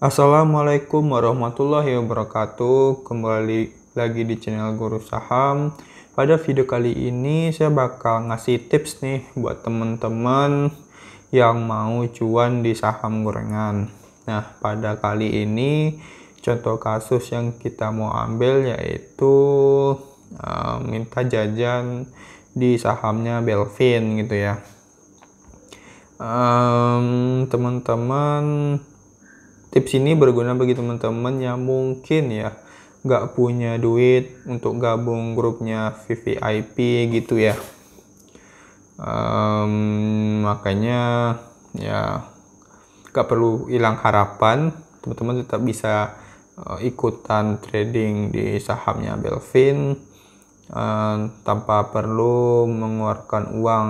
Assalamualaikum warahmatullahi wabarakatuh. Kembali lagi di channel Guru Saham. Pada video kali ini saya bakal ngasih tips nih buat teman-teman yang mau cuan di saham gorengan. Nah, pada kali ini contoh kasus yang kita mau ambil yaitu uh, minta jajan di sahamnya Belvin gitu ya. Um, teman-teman tips ini berguna bagi teman-teman yang mungkin ya nggak punya duit untuk gabung grupnya VVIP gitu ya. Um, makanya ya nggak perlu hilang harapan teman-teman tetap bisa uh, ikutan trading di sahamnya Belvin uh, tanpa perlu mengeluarkan uang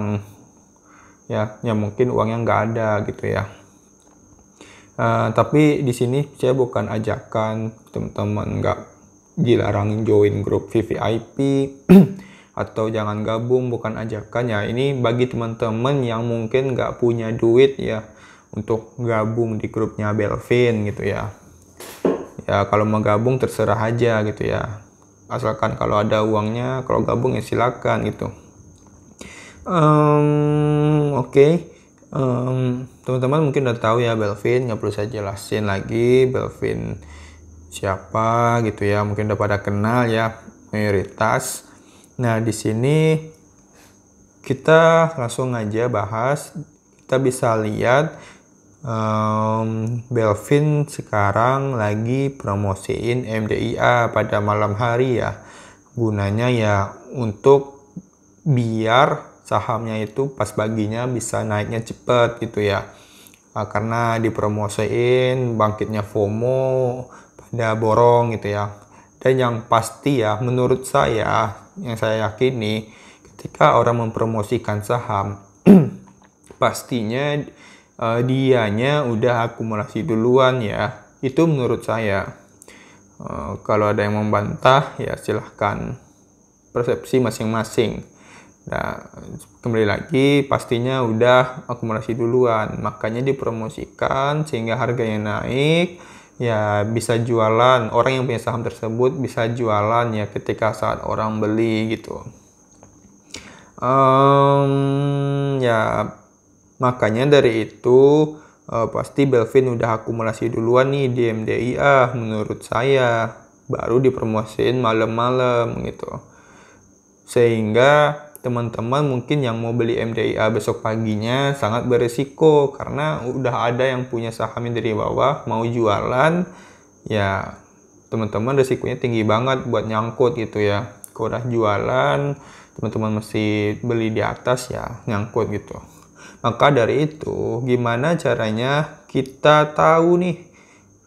ya yang mungkin uangnya nggak ada gitu ya Uh, tapi di sini saya bukan ajakan teman-teman nggak dilarang join grup VVIP atau jangan gabung bukan ajakan ya. Ini bagi teman-teman yang mungkin nggak punya duit ya untuk gabung di grupnya Belvin gitu ya. Ya kalau mau gabung terserah aja gitu ya. Asalkan kalau ada uangnya kalau gabung ya silakan gitu. Um, oke. okay um, teman-teman mungkin udah tahu ya Belvin nggak perlu saya jelasin lagi Belvin siapa gitu ya mungkin udah pada kenal ya mayoritas. Nah di sini kita langsung aja bahas kita bisa lihat um, Belvin sekarang lagi promosiin MDIA pada malam hari ya. Gunanya ya untuk biar sahamnya itu pas baginya bisa naiknya cepet gitu ya. Uh, karena dipromosiin bangkitnya FOMO pada borong gitu ya. Dan yang pasti ya menurut saya yang saya yakini ketika orang mempromosikan saham pastinya uh, dianya udah akumulasi duluan ya. Itu menurut saya. Uh, kalau ada yang membantah ya silahkan. Persepsi masing-masing Nah, kembali lagi pastinya udah akumulasi duluan, makanya dipromosikan sehingga harganya naik, ya bisa jualan. Orang yang punya saham tersebut bisa jualan ya ketika saat orang beli gitu. Um, ya makanya dari itu uh, pasti Belvin udah akumulasi duluan nih di MDIA menurut saya baru dipromosiin malam-malam gitu sehingga teman-teman mungkin yang mau beli MDIA besok paginya sangat beresiko karena udah ada yang punya sahamnya dari bawah mau jualan ya teman-teman resikonya tinggi banget buat nyangkut gitu ya. Kalau udah jualan teman-teman mesti beli di atas ya nyangkut gitu. Maka dari itu gimana caranya kita tahu nih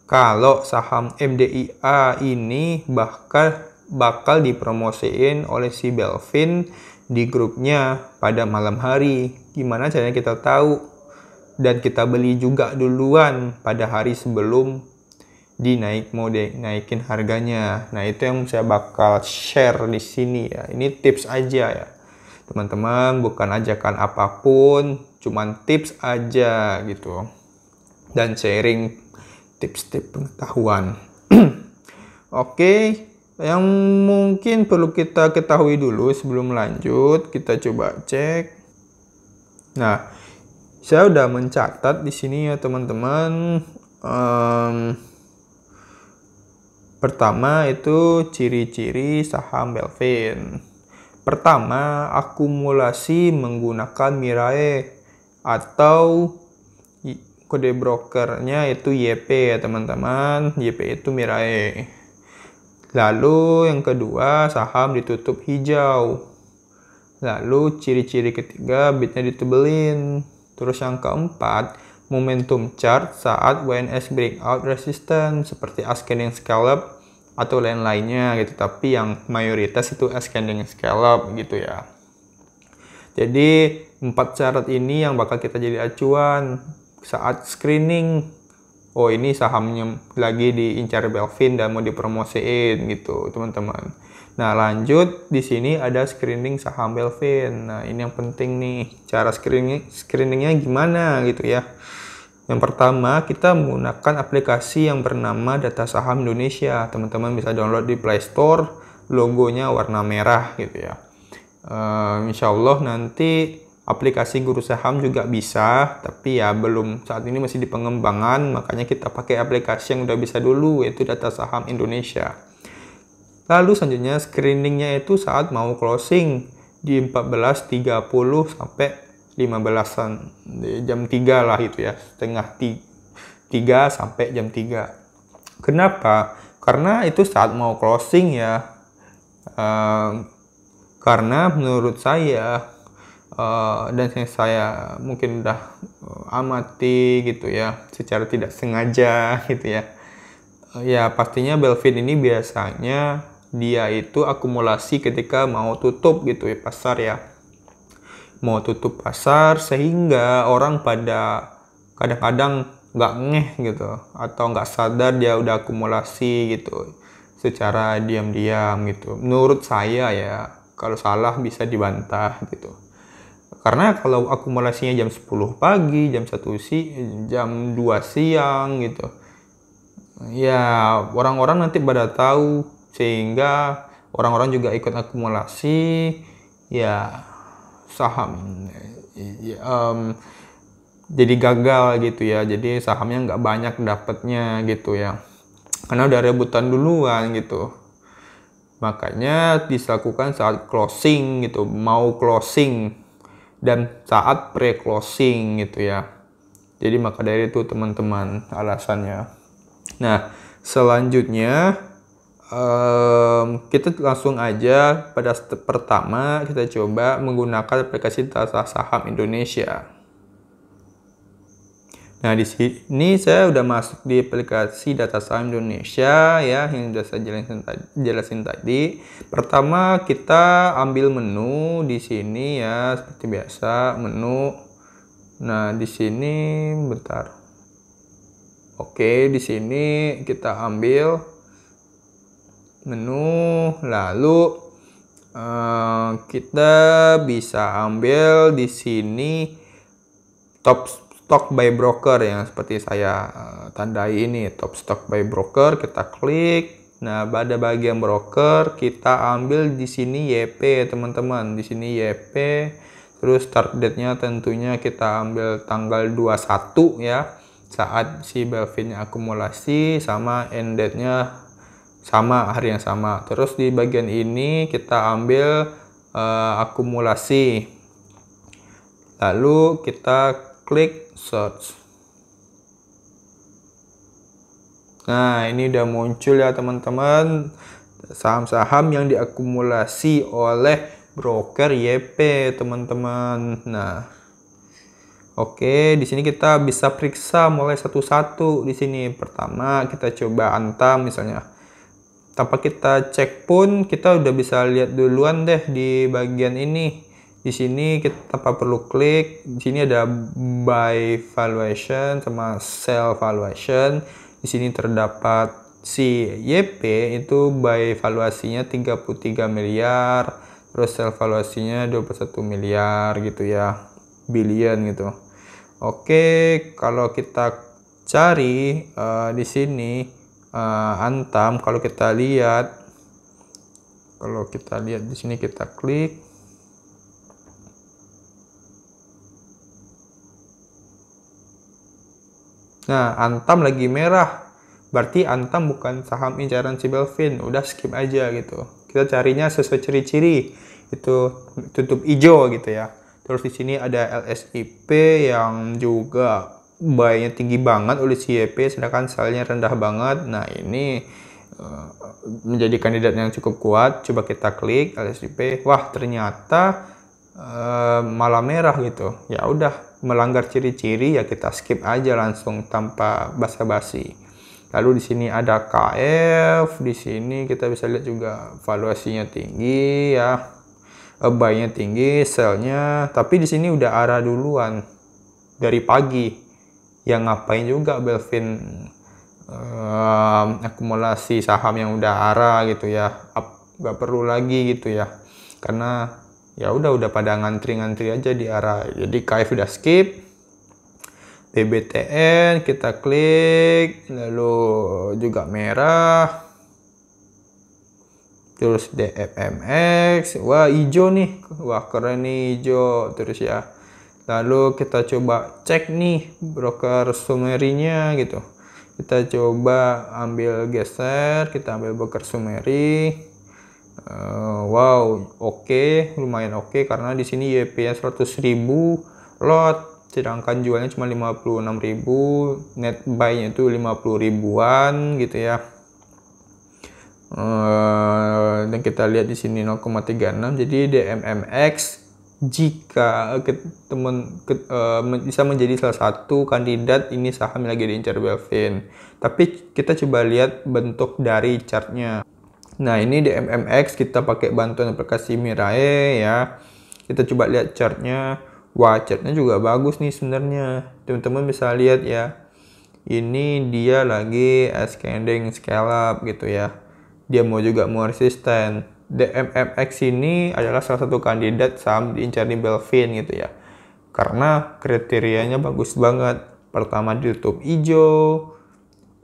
kalau saham MDIA ini bakal bakal dipromosiin oleh si Belvin di grupnya pada malam hari. Gimana caranya kita tahu dan kita beli juga duluan pada hari sebelum dinaik mau naikin harganya. Nah, itu yang saya bakal share di sini ya. Ini tips aja ya. Teman-teman, bukan ajakan apa pun, cuman tips aja gitu. Dan sharing tips-tips pengetahuan. Oke, yang mungkin perlu kita ketahui dulu sebelum lanjut kita coba cek. Nah saya udah mencatat di sini ya teman-teman. Um, pertama itu ciri-ciri saham Belvin. Pertama akumulasi menggunakan Mirae atau kode brokernya itu YP ya teman-teman. YP itu Mirae Lalu yang kedua, saham ditutup hijau. Lalu ciri-ciri ketiga, bitnya ditebelin. Terus yang keempat, momentum chart saat WNS breakout resistance seperti ascending scallop atau lain-lainnya gitu. Tapi yang mayoritas itu ascending scallop gitu ya. Jadi empat syarat ini yang bakal kita jadi acuan saat screening oh ini sahamnya lagi diincar Belvin dan mau dipromosiin gitu teman-teman. Nah lanjut di sini ada screening saham Belvin. Nah ini yang penting nih cara screening screeningnya gimana gitu ya. Yang pertama, kita menggunakan aplikasi yang bernama Data Saham Indonesia. Teman-teman bisa download di Play Store, logonya warna merah gitu ya. Uh, insya Allah nanti aplikasi guru saham juga bisa, tapi ya belum. Saat ini masih di pengembangan, makanya kita pakai aplikasi yang udah bisa dulu, yaitu Data Saham Indonesia. Lalu selanjutnya screeningnya itu saat mau closing di 14.30 sampai 15-an jam 3 lah itu ya setengah 3 sampai jam 3 kenapa? Karena itu saat mau closing ya. Uh, karena menurut saya uh, dan yang saya mungkin udah amati gitu ya secara tidak sengaja gitu ya. Uh, ya pastinya Belvin ini biasanya dia itu akumulasi ketika mau tutup gitu ya pasar ya. Mau tutup pasar sehingga orang pada kadang-kadang nggak ngeh gitu atau nggak sadar dia udah akumulasi gitu secara diam-diam gitu. Menurut saya ya kalau salah bisa dibantah gitu karena kalau akumulasinya jam 10 pagi jam 1 si jam 2 siang gitu. Ya orang-orang nanti pada tahu sehingga orang-orang juga ikut akumulasi ya saham. Um, jadi gagal gitu ya. Jadi sahamnya nggak banyak dapatnya gitu ya. Karena udah rebutan duluan gitu. Makanya dilakukan saat closing gitu mau closing dan saat pre closing gitu ya jadi maka dari itu teman-teman alasannya nah selanjutnya um, kita langsung aja pada step pertama kita coba menggunakan aplikasi data saham Indonesia. Nah, di sini saya udah masuk di aplikasi data saham Indonesia ya yang sudah saya jelasin tadi, jelasin tadi. Pertama kita ambil menu di sini ya seperti biasa menu. Nah, di sini bentar. Oke, di sini kita ambil menu lalu uh, kita bisa ambil di sini top stock by broker yang seperti saya uh, tandai ini top stock by broker kita klik. Nah pada bagian broker kita ambil di sini YP teman-teman. Di sini YP terus start date-nya tentunya kita ambil tanggal 21 ya saat si Belvin akumulasi sama end date-nya sama hari yang sama. Terus di bagian ini kita ambil uh, akumulasi. Lalu kita klik search. Nah ini udah muncul ya teman-teman. Saham-saham yang diakumulasi oleh broker YP teman-teman. Nah Oke, di sini kita bisa periksa mulai satu-satu di sini. Pertama, kita coba Antam misalnya. Tanpa kita cek pun kita udah bisa lihat duluan deh di bagian ini di sini kita tanpa perlu klik di sini ada buy valuation sama sell valuation. Di sini terdapat si YP itu buy valuasinya 33 miliar terus sell valuasinya 21 miliar gitu ya billion gitu. Oke kalau kita cari uh, di sini uh, Antam kalau kita lihat kalau kita lihat di sini kita klik Nah, Antam lagi merah. Berarti Antam bukan saham incaran si Belvin. Udah skip aja gitu. Kita carinya sesuai ciri-ciri. Itu tutup hijau gitu ya. Terus di sini ada LSIP yang juga buy tinggi banget oleh CYP sedangkan salnya rendah banget. Nah, ini uh, menjadi kandidat yang cukup kuat. Coba kita klik LSIP. Wah, ternyata uh, malah merah gitu. Ya udah melanggar ciri-ciri ya kita skip aja langsung tanpa basa-basi. Lalu di sini ada KF, di sini kita bisa lihat juga valuasinya tinggi ya. Buy-nya tinggi, sell-nya, tapi di sini udah arah duluan dari pagi yang ngapain juga Belvin um, akumulasi saham yang udah arah gitu ya nggak perlu lagi gitu ya karena ya udah udah pada ngantri-ngantri aja di arah jadi KF udah skip BBTN kita klik lalu juga merah terus DFMX wah hijau nih wah keren nih hijau terus ya lalu kita coba cek nih broker sumerinya gitu kita coba ambil geser kita ambil broker sumeri uh, wow oke okay, lumayan oke okay, karena di sini YP nya 100.000 lot sedangkan jualnya cuma 56.000 net buy nya itu 50 ribuan gitu ya. Uh, dan kita lihat di sini 0,36 jadi DMMX jika teman uh, bisa menjadi salah satu kandidat ini saham lagi diincar Belvin. Tapi kita coba lihat bentuk dari chartnya nah ini DMMX kita pakai bantuan aplikasi Mirae ya kita coba lihat chartnya Wah, catnya juga bagus nih sebenarnya. Teman-teman bisa lihat ya. Ini dia lagi ascending scale up gitu ya. Dia mau juga mau resisten. DMMX ini adalah salah satu kandidat saham diincar di Belvin gitu ya. Karena kriterianya bagus banget. Pertama ditutup hijau,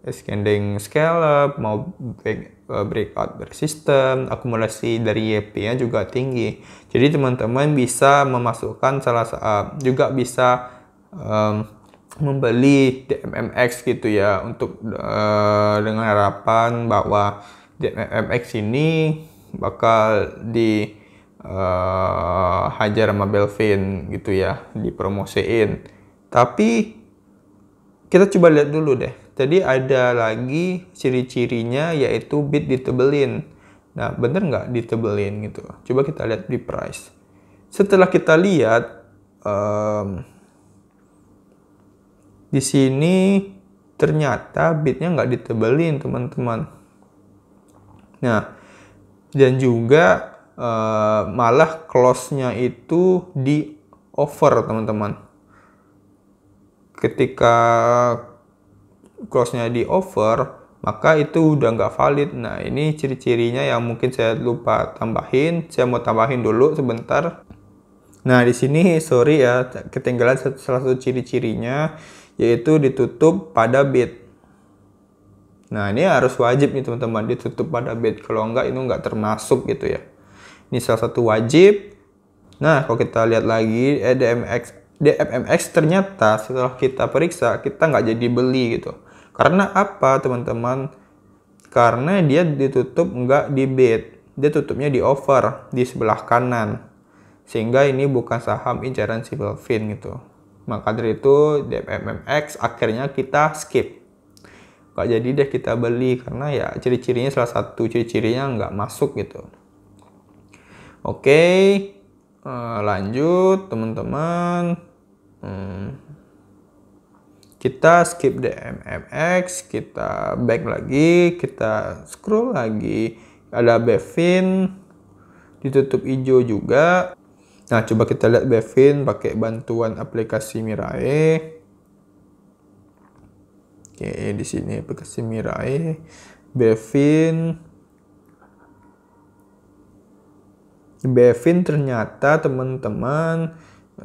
ascending scale up, mau break, uh, breakout resistance, akumulasi dari YP-nya juga tinggi. Jadi teman-teman bisa memasukkan salah uh, juga bisa um, membeli DMMX gitu ya untuk uh, dengan harapan bahwa DMMX ini bakal di uh, hajar sama Belvin gitu ya dipromosiin tapi kita coba lihat dulu deh tadi ada lagi ciri-cirinya yaitu bit ditebelin Nah, bener nggak ditebelin gitu? Coba kita lihat di price. Setelah kita lihat um, di sini ternyata bitnya nggak ditebelin teman-teman. Nah, dan juga uh, malah close-nya itu di over teman-teman. Ketika close-nya di over, maka itu udah nggak valid. Nah, ini ciri-cirinya yang mungkin saya lupa tambahin. Saya mau tambahin dulu sebentar. Nah, di sini sorry ya, ketinggalan salah satu ciri-cirinya yaitu ditutup pada bit. Nah, ini harus wajib nih teman-teman ditutup pada bit. Kalau enggak itu enggak termasuk gitu ya. Ini salah satu wajib. Nah, kalau kita lihat lagi EDMX DFMX ternyata setelah kita periksa kita nggak jadi beli gitu karena apa teman-teman? Karena dia ditutup nggak di bid, dia tutupnya di over di sebelah kanan. Sehingga ini bukan saham incaran si Belvin gitu. Maka dari itu DMMX akhirnya kita skip. Gak jadi deh kita beli karena ya ciri-cirinya salah satu ciri-cirinya nggak masuk gitu. Oke, eh, lanjut teman-teman. Hmm kita skip DMMX, kita back lagi, kita scroll lagi, ada Bevin, ditutup hijau juga. Nah, coba kita lihat Bevin pakai bantuan aplikasi Mirae. Oke, di sini aplikasi Mirae, Bevin. Bevin ternyata teman-teman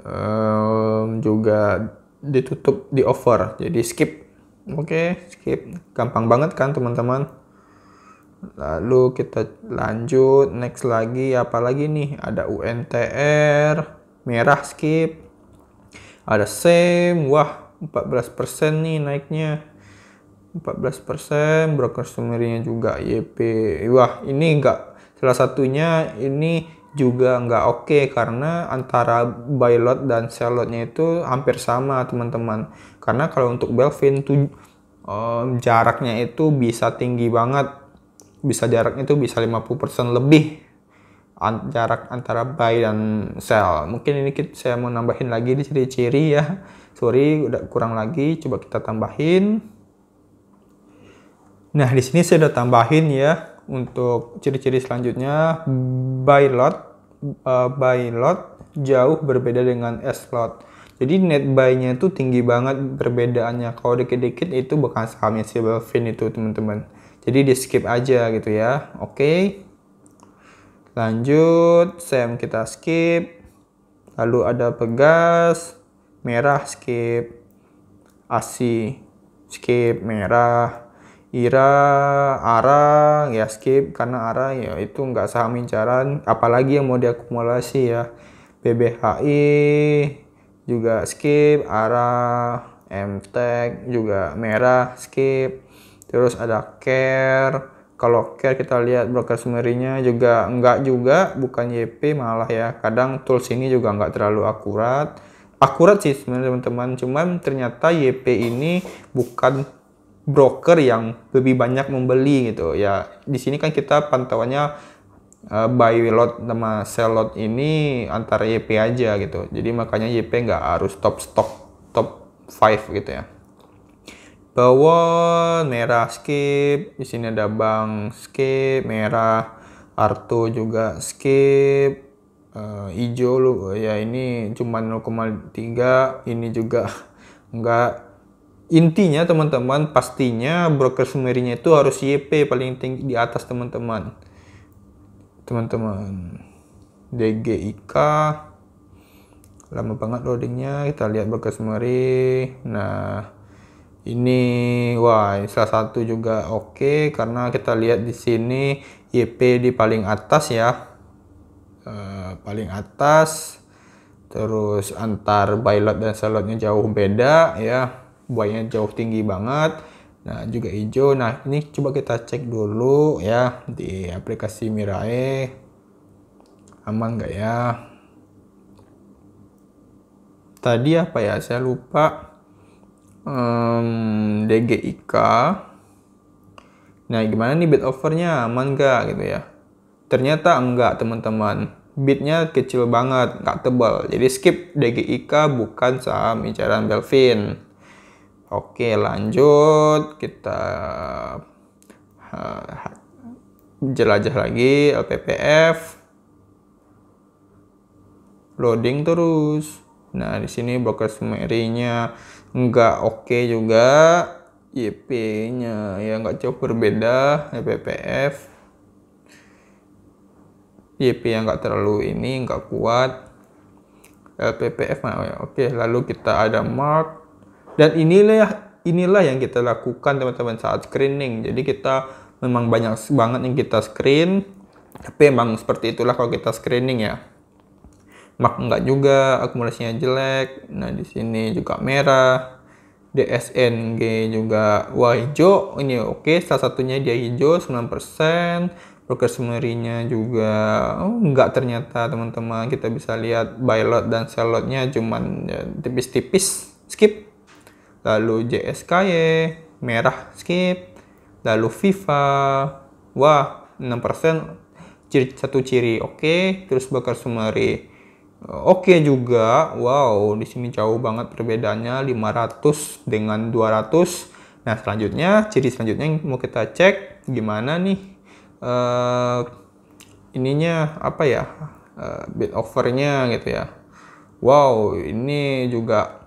um, juga ditutup di over jadi skip. Oke okay, skip. Gampang banget kan teman-teman? Lalu kita lanjut. Next lagi apa lagi nih? Ada UNTR merah skip. Ada same. Wah 14% nih naiknya. 14% broker summary juga YP wah ini enggak salah satunya ini juga nggak oke okay karena antara buy lot dan sell lotnya itu hampir sama teman-teman. Karena kalau untuk Belvin tuh um, jaraknya itu bisa tinggi banget. Bisa jaraknya itu bisa 50% lebih an jarak antara buy dan sell mungkin ini kita, saya mau nambahin lagi di ciri-ciri ya. Sorry udah kurang lagi. Coba kita tambahin. Nah di sini saya udah tambahin ya untuk ciri-ciri selanjutnya buy lot uh, buy lot jauh berbeda dengan S lot jadi net buy-nya itu tinggi banget perbedaannya. Kalau dikit-dikit itu bukan sahamnya si Belvin itu teman-teman. Jadi di skip aja gitu ya. Oke. Okay. lanjut Sam kita skip. Lalu ada Pegas merah skip. ASI skip merah IRA ARA ya skip karena ARA ya itu nggak saham incaran apalagi yang mau diakumulasi ya. BBHI juga skip ARA MTEK juga merah skip. Terus ada care kalau care kita lihat broker summary-nya juga enggak juga bukan YP malah ya. Kadang tools ini juga enggak terlalu akurat. Akurat sih teman-teman. Cuman ternyata YP ini bukan broker yang lebih banyak membeli gitu. Ya di sini kan kita pantauannya uh, buy lot sama sell lot ini antara YP aja gitu. Jadi makanya YP nggak harus top stock top 5 gitu ya. Bawah merah skip di sini ada bank skip merah Arto juga skip uh, hijau lu ya ini cuma 0,3 ini juga enggak intinya teman-teman pastinya broker summary itu harus YP paling tinggi di atas teman-teman. Teman-teman DGIK lama banget loadingnya. Kita lihat broker summary nah ini wah salah satu juga oke okay, karena kita lihat di sini YP di paling atas ya. Uh, paling atas. Terus antar buy lot dan sell lotnya jauh beda ya buahnya jauh tinggi banget. Nah juga hijau. Nah ini coba kita cek dulu ya di aplikasi Mirae. Aman nggak ya? Tadi apa ya? Saya lupa. Um, DGIK nah gimana nih bid offernya? Aman nggak? Gitu ya. Ternyata enggak teman-teman. Bitnya kecil banget nggak tebal. Jadi skip DGIK bukan saham incaran Belvin Oke, lanjut kita jelajah lagi LPPF. Loading terus. Nah, di sini broker summary-nya nggak oke juga. YP-nya ya nggak jauh berbeda LPPF. YP yang nggak terlalu ini nggak kuat. LPPF oke lalu kita ada mark dan inilah inilah yang kita lakukan teman-teman saat screening. Jadi kita memang banyak banget yang kita screen. Tapi emang seperti itulah kalau kita screening ya. Mak enggak juga akumulasinya jelek. Nah, di sini juga merah. DSNG juga wah hijau. Ini oke, okay. salah satunya dia hijau 9%. Broker summary-nya juga oh, enggak ternyata teman-teman kita bisa lihat buy lot dan sell lot-nya cuman ya, tipis-tipis skip lalu JSKY merah skip. Lalu FIFA wah 6% ciri satu ciri oke. Okay. terus bakar sumari oke okay juga wow di sini jauh banget perbedaannya 500 dengan 200 nah selanjutnya ciri selanjutnya yang mau kita cek gimana nih uh, ininya apa ya uh, bid offernya gitu ya. Wow ini juga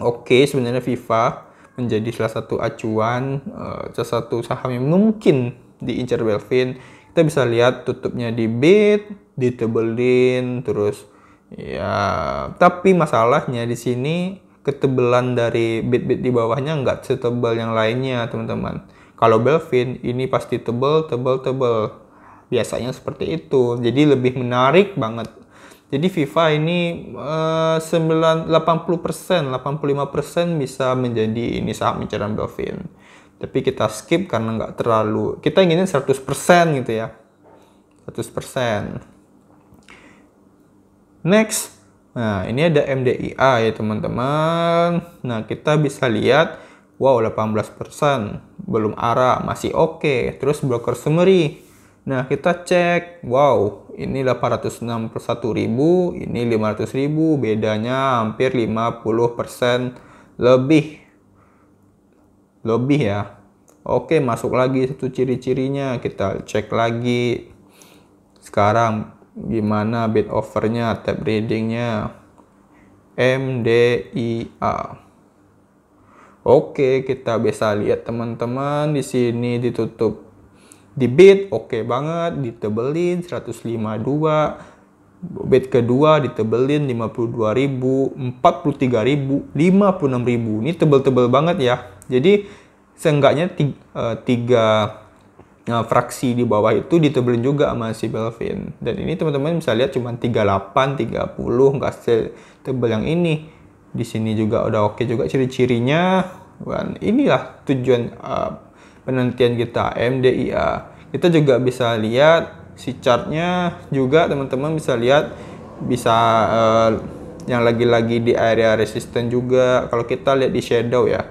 oke okay, sebenarnya FIFA menjadi salah satu acuan uh, salah satu saham yang mungkin diincar Belvin. Kita bisa lihat tutupnya di bid ditebelin terus ya tapi masalahnya di sini ketebalan dari bit-bit di bawahnya nggak setebal yang lainnya teman-teman. Kalau Belvin ini pasti tebel tebel tebel. Biasanya seperti itu. Jadi lebih menarik banget jadi FIFA ini uh, 9, 80%, 85% bisa menjadi ini saham incaran Belvin. Tapi kita skip karena nggak terlalu, kita inginnya 100% gitu ya. 100%. Next, nah ini ada MDIA ya teman-teman. Nah kita bisa lihat, wow 18%, belum arah, masih oke. Okay. Terus broker summary, Nah, kita cek. Wow, ini 861.000, ini 500.000, bedanya hampir 50% lebih. Lebih ya. Oke, masuk lagi satu ciri-cirinya. Kita cek lagi. Sekarang gimana bid offernya, tab readingnya. MDIA. Oke, kita bisa lihat teman-teman di sini ditutup di bid oke okay banget ditebelin 152 bed kedua ditebelin 52.000 43.000 56.000 ini tebel-tebel banget ya. Jadi seenggaknya tiga, uh, tiga uh, fraksi di bawah itu ditebelin juga sama si Belvin dan ini teman-teman bisa lihat cuma 38 30 nggak tebel yang ini. Di sini juga udah oke juga ciri-cirinya. Dan inilah tujuan uh, penantian kita MDIA kita juga bisa lihat si chartnya juga teman-teman bisa lihat bisa uh, yang lagi-lagi di area resisten juga. Kalau kita lihat di shadow ya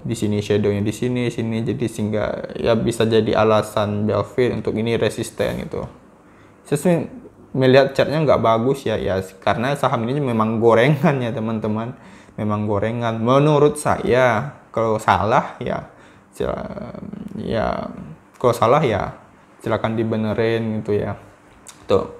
di sini shadownya di sini sini jadi sehingga ya bisa jadi alasan Belfit untuk ini resisten gitu. Sesuai melihat chartnya nggak bagus ya ya karena saham ini memang gorengan ya teman-teman. Memang gorengan. Menurut saya kalau salah ya ya kalau salah ya silakan dibenerin gitu ya tuh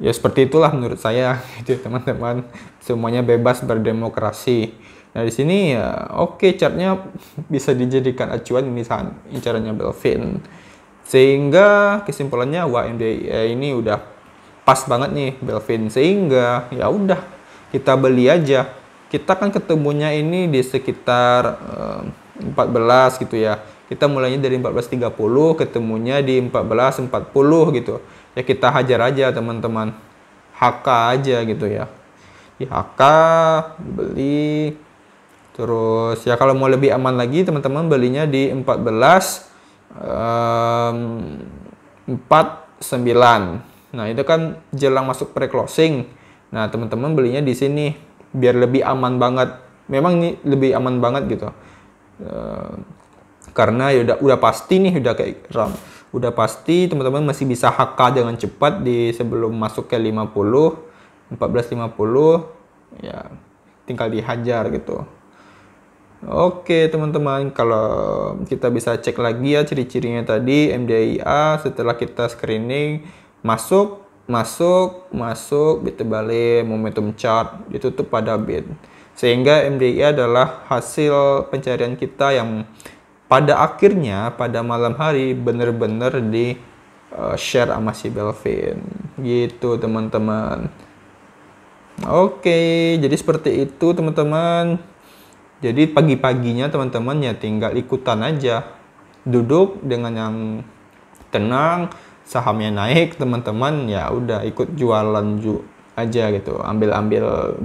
ya seperti itulah menurut saya gitu teman-teman semuanya bebas berdemokrasi Nah di sini ya oke okay, chartnya bisa dijadikan acuan saat incarannya Belvin. Sehingga kesimpulannya wah ini udah pas banget nih Belvin. Sehingga ya udah kita beli aja. Kita kan ketemunya ini di sekitar uh, 14 gitu ya. Kita mulainya dari 14.30 ketemunya di 14.40 gitu. Ya kita hajar aja teman-teman. HK aja gitu ya. Di HK beli Terus ya kalau mau lebih aman lagi teman-teman belinya di 14 um, 49. Nah, itu kan jelang masuk pre-closing. Nah, teman-teman belinya di sini biar lebih aman banget. Memang ini lebih aman banget gitu. Uh, karena ya udah udah pasti nih udah kayak RAM. Udah pasti teman-teman masih bisa HK dengan cepat di sebelum masuk ke 50 1450 ya tinggal dihajar gitu. Oke teman-teman, kalau kita bisa cek lagi ya ciri-cirinya tadi MDIA setelah kita screening masuk, masuk, masuk, bit balik, momentum chart ditutup pada bit. Sehingga MDIA adalah hasil pencarian kita yang pada akhirnya pada malam hari benar-benar di uh, share sama si Belvin. Gitu teman-teman. Oke, jadi seperti itu teman-teman. Jadi pagi-paginya teman-teman ya tinggal ikutan aja. Duduk dengan yang tenang, sahamnya naik, teman-teman ya udah ikut jualan ju aja gitu. Ambil-ambil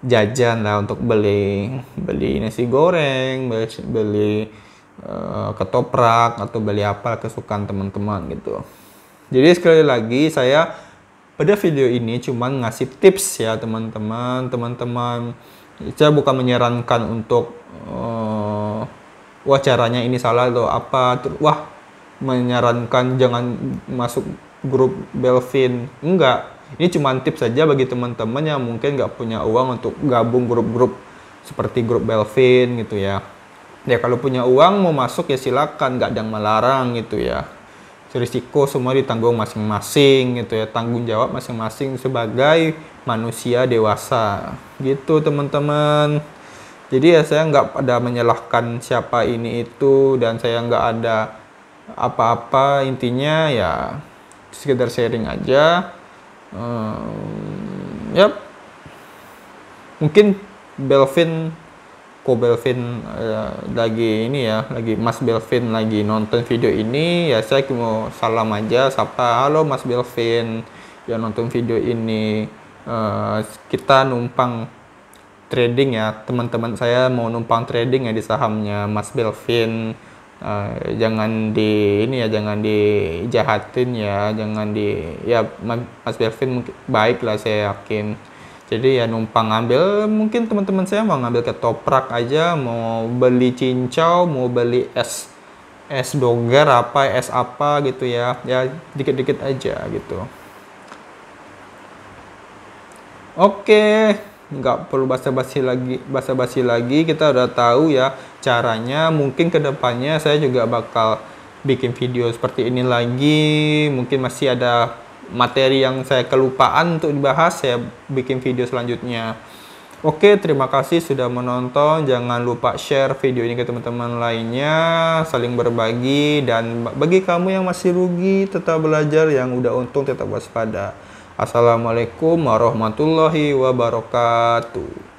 jajan lah untuk beli beli nasi goreng, beli, beli uh, ketoprak atau beli apa kesukaan teman-teman gitu. Jadi sekali lagi saya pada video ini cuma ngasih tips ya teman-teman, teman-teman saya bukan menyarankan untuk uh, wah caranya ini salah atau apa. Wah menyarankan jangan masuk grup Belvin. Enggak ini cuma tips saja bagi teman-teman yang mungkin nggak punya uang untuk gabung grup-grup seperti grup Belvin gitu ya. Ya kalau punya uang mau masuk ya silakan nggak ada yang melarang gitu ya. Risiko semua ditanggung masing-masing gitu ya tanggung jawab masing-masing sebagai manusia dewasa. Gitu teman-teman. Jadi ya saya nggak ada menyalahkan siapa ini itu dan saya nggak ada apa-apa. Intinya ya sekedar sharing aja um, ya mungkin Belvin Ko Belvin uh, lagi ini ya, lagi Mas Belvin lagi nonton video ini ya saya mau salam aja sapa halo Mas Belvin yang nonton video ini. Uh, kita numpang trading ya teman-teman saya mau numpang trading ya di sahamnya Mas Belvin uh, jangan di ini ya jangan dijahatin ya jangan di ya Mas Belvin baik lah saya yakin. Jadi ya numpang ngambil mungkin teman-teman saya mau ngambil ketoprak aja mau beli cincau mau beli es es doger apa es apa gitu ya. Ya dikit-dikit aja gitu. Oke nggak perlu basa-basi lagi basa-basi lagi kita udah tahu ya caranya mungkin ke depannya saya juga bakal bikin video seperti ini lagi mungkin masih ada materi yang saya kelupaan untuk dibahas saya bikin video selanjutnya Oke, terima kasih sudah menonton. Jangan lupa share video ini ke teman-teman lainnya, saling berbagi dan bagi kamu yang masih rugi tetap belajar, yang udah untung tetap waspada. Assalamualaikum warahmatullahi wabarakatuh.